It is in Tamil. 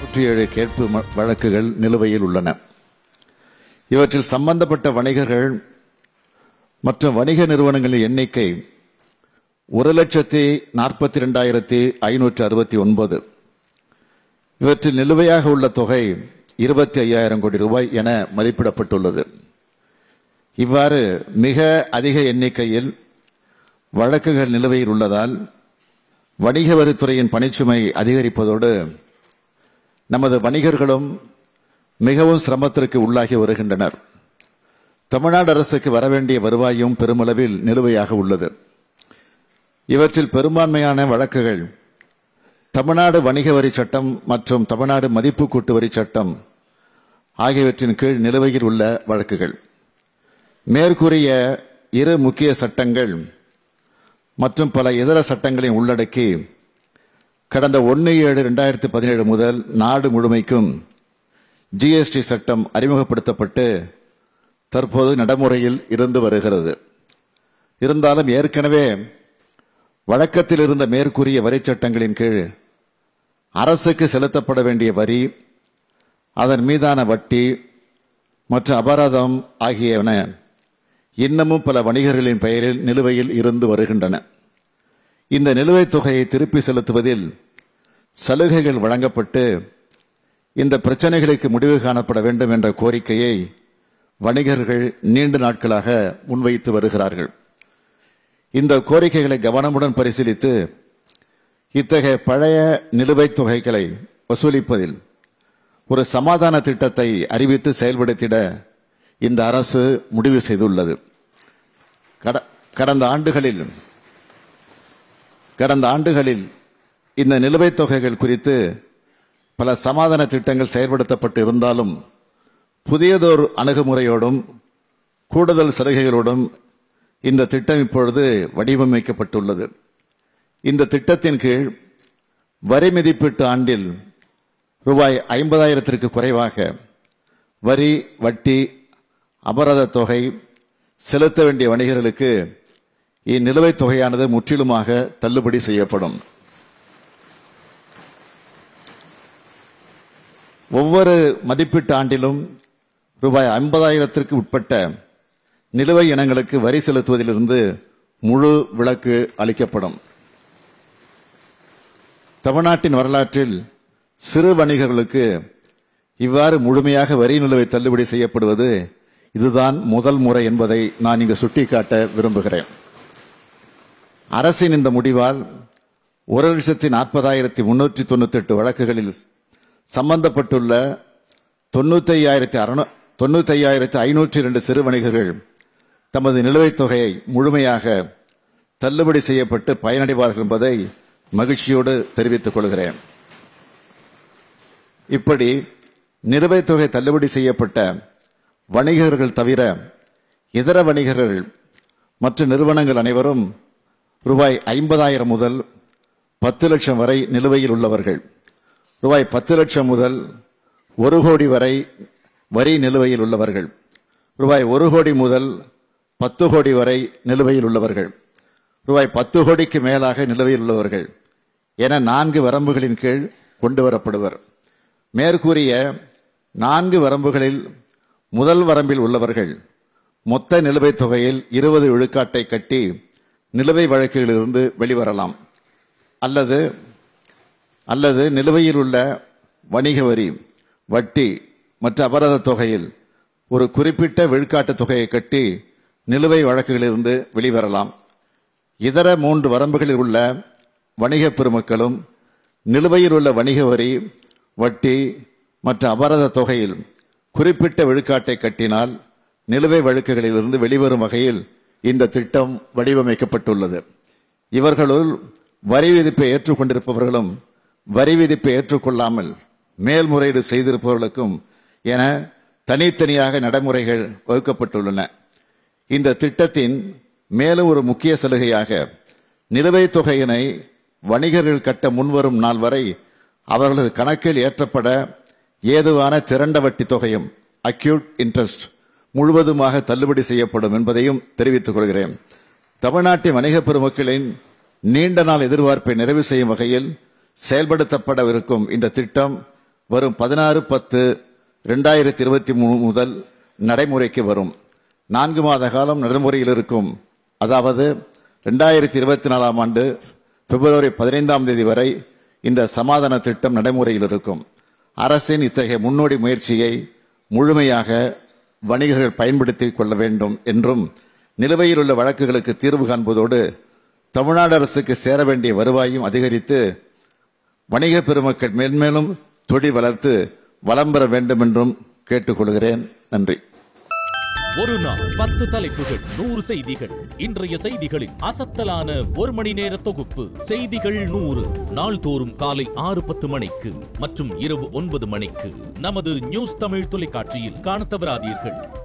நூற்றி ஏழு கேட்பு வழக்குகள் நிலுவையில் உள்ளன. இவற்றில் சம்பந்தப்பட்ட வணிகர்கள் மற்றும் வணிக நிறுவனங்களின் எண்ணிக்கை ஒரு லட்சத்தி நாற்பத்தி ரெண்டாயிரத்தி ஐநூற்று அறுபத்தி ஒன்பது. இவற்றில் நிலுவையாக உள்ள தொகை இருபத்தி ஐயாயிரம் கோடி ரூபாய் என மதிப்பிடப்பட்டுள்ளது. இவ்வாறு மிக அதிக எண்ணிக்கையில் வழக்குகள் நிலுவையில் உள்ளதால் வணிக வரித்துறையின் பணிச்சுமை அதிகரிப்பதோடு நமது வணிகர்களும் மிகவும் சிரமத்திற்கு உள்ளாகி வருகின்றனர். தமிழ்நாடு அரசுக்கு வரவேண்டிய வருவாயும் பெருமளவில் நிலுவையாக உள்ளது. இவற்றில் பெரும்பான்மையான வழக்குகள் தமிழ்நாடு வணிக வரி சட்டம் மற்றும் தமிழ்நாடு மதிப்பு கூட்டு வரி சட்டம் ஆகியவற்றின் கீழ் நிலுவையில் உள்ள வழக்குகள். மேற்கூறிய இரு முக்கிய சட்டங்கள் மற்றும் பல இதர சட்டங்களை உள்ளடக்கி கடந்த ஒன்று ஏழு ரெண்டாயிரத்தி பதினேழு முதல் நாடு முழுமைக்கும் ஜிஎஸ்டி சட்டம் அறிமுகப்படுத்தப்பட்டு தற்போது நடைமுறையில் இருந்து வருகிறது. இருந்தாலும் ஏற்கனவே வழக்கத்தில் இருந்த மேற்கூறிய வரி சட்டங்களின் கீழ் அரசுக்கு செலுத்தப்பட வேண்டிய வரி அதன் மீதான வட்டி மற்றும் அபராதம் ஆகியன இன்னமும் பல வணிகர்களின் பெயரில் நிலுவையில் இருந்து வருகின்றன. இந்த நிலுவைத் தொகையை திருப்பி செலுத்துவதில் சலுகைகள் வழங்கப்பட்டு இந்த பிரச்சனைகளுக்கு முடிவு காணப்பட வேண்டும் என்ற கோரிக்கையை வணிகர்கள் நீண்ட நாட்களாக முன்வைத்து வருகிறார்கள். இந்த கோரிக்கைகளை கவனமுடன் பரிசீலித்து இத்தகைய பழைய நிலுவைத் தொகைகளை வசூலிப்பதில் ஒரு சமாதான திட்டத்தை அறிவித்து செயல்படுத்திட இந்த அரசு முடிவு செய்துள்ளது. கட- கடந்த ஆண்டுகளில் கடந்த ஆண்டுகளில் இந்த நிலுவைத் தொகைகள் குறித்து பல சமாதான திட்டங்கள் செயல்படுத்தப்பட்டு இருந்தாலும் புதியதொரு அணுகுமுறையோடும் கூடுதல் சலுகைகளோடும் இந்த திட்டம் இப்பொழுது வடிவமைக்கப்பட்டுள்ளது. இந்த திட்டத்தின் கீழ் வரி மதிப்பீட்டு ஆண்டில் ரூபாய் ஐம்பதாயிரத்திற்கு குறைவாக வரி வட்டி அபராத தொகை செலுத்த வேண்டிய வணிகர்களுக்கு இந்நிலுவைத் தொகையானது முற்றிலுமாக தள்ளுபடி செய்யப்படும். ஒவ்வொரு மதிப்பீட்டு ஆண்டிலும் ரூபாய் ஐம்பதாயிரத்திற்கு உட்பட்ட நிலுவை இனங்களுக்கு வரி செலுத்துவதிலிருந்து முழு விலக்கு அளிக்கப்படும். தமிழ்நாட்டின் வரலாற்றில் சிறு வணிகர்களுக்கு இவ்வாறு முழுமையாக வரி நிலுவை தள்ளுபடி செய்யப்படுவது இதுதான் முதல் முறை என்பதை நான் இங்கு சுட்டிக்காட்ட விரும்புகிறேன். அரசின் இந்த முடிவால் ஒரு லட்சத்தி நாற்பதாயிரத்தி முன்னூற்றி தொண்ணூத்தி எட்டு வழக்குகளில் சம்பந்தப்பட்டுள்ள தொண்ணூத்தி ஐயாயிரத்தி தொண்ணூத்தி ஐயாயிரத்தி ஐநூற்றி இரண்டு சிறு வணிகர்கள் தமது நிலுவைத் தொகையை முழுமையாக தள்ளுபடி செய்யப்பட்டு பயனடைவார்கள் என்பதை மகிழ்ச்சியோடு தெரிவித்துக் கொள்கிறேன். இப்படி நிலுவைத் தொகை தள்ளுபடி செய்யப்பட்ட வணிகர்கள் தவிர இதர வணிகர்கள் மற்ற நிறுவனங்கள் அனைவரும் ரூபாய் ஐம்பதாயிரம் முதல் பத்து லட்சம் வரை நிலுவையில் உள்ளவர்கள். ரூபாய் பத்து லட்சம் முதல் ஒரு கோடி வரை வரி நிலுவையில் உள்ளவர்கள். ரூபாய் ஒரு கோடி முதல் பத்து கோடி வரை நிலுவையில் உள்ளவர்கள். ரூபாய் பத்து கோடிக்கு மேலாக நிலுவையில் உள்ளவர்கள் என நான்கு வரம்புகளின் கீழ் கொண்டு வரப்படுவர். மேற்கூறிய நான்கு வரம்புகளில் முதல் வரம்பில் உள்ளவர்கள் மொத்த நிலுவைத் தொகையில் இருபது விழுக்காட்டை கட்டி நிலுவை வழக்குகளிலிருந்து வெளிவரலாம். அல்லது அல்லது நிலுவையில் உள்ள வணிக வரி வட்டி மற்ற அபராத தொகையில் ஒரு குறிப்பிட்ட விழுக்காட்டு தொகையை கட்டி நிலுவை வழக்குகளிலிருந்து வெளிவரலாம். இதர மூன்று வரம்புகளில் உள்ள வணிக பெருமக்களும் நிலுவையில் உள்ள வணிக வரி வட்டி மற்ற அபராத தொகையில் குறிப்பிட்ட விழுக்காட்டை கட்டினால் நிலுவை வழக்குகளிலிருந்து வெளிவரும் வகையில் இந்த திட்டம் வடிவமைக்கப்பட்டுள்ளது. இவர்களுள் வரி விதிப்பை ஏற்றுக்கொண்டிருப்பவர்களும் வரி விதிப்பை ஏற்றுக்கொள்ளாமல் மேல்முறையீடு செய்திருப்பவர்களுக்கும் என தனித்தனியாக நடைமுறைகள் வகுக்கப்பட்டுள்ளன இந்த திட்டத்தின் மேலும் ஒரு முக்கிய சலுகையாக நிலுவைத் தொகையினை வணிகர்கள் கட்ட முன்வரும் நாள் வரை அவர்களது கணக்கில் ஏற்றப்பட ஏதுவான திரண்ட வட்டி தொகையும் அக்யூட் இன்ட்ரெஸ்ட் முழுவதுமாக தள்ளுபடி செய்யப்படும் என்பதையும் தெரிவித்துக் கொள்கிறேன். தமிழ்நாட்டின் வணிக பெருமக்களின் நீண்ட நாள் எதிர்பார்ப்பை நிறைவு செய்யும் வகையில் செயல்படுத்தப்படவிருக்கும் இந்த திட்டம் வரும் பதினாறு பத்து ரெண்டாயிரத்தி இருபத்தி மூணு முதல் நடைமுறைக்கு வரும். நான்கு மாத காலம் நடைமுறையில் இருக்கும். அதாவது ரெண்டாயிரத்தி இருபத்தி நாலாம் ஆண்டு பிப்ரவரி பதினைந்தாம் தேதி வரை இந்த சமாதான திட்டம் நடைமுறையில் இருக்கும். அரசின் இத்தகைய முன்னோடி முயற்சியை முழுமையாக வணிகர்கள் பயன்படுத்திக் கொள்ள வேண்டும் என்றும் நிலுவையில் உள்ள வழக்குகளுக்கு தீர்வு காண்பதோடு தமிழ்நாடு அரசுக்கு சேர வேண்டிய வருவாயும் அதிகரித்து வணிக பெருமக்கள் மேன்மேலும் தொழில் வளர்த்து வளம் பெற வேண்டும் என்றும் கேட்டுக்கொள்கிறேன். நன்றி. ஒரு நாள் பத்து தலைப்புகள் நூறு செய்திகள். இன்றைய செய்திகளில் அசத்தலான ஒரு மணி நேர தொகுப்பு செய்திகள் நூறு. நாள்தோறும் காலை ஆறு பத்து மணிக்கு மற்றும் இரவு ஒன்பது மணிக்கு நமது நியூஸ் தமிழ் தொலைக்காட்சியில் காண தவறாதீர்கள்.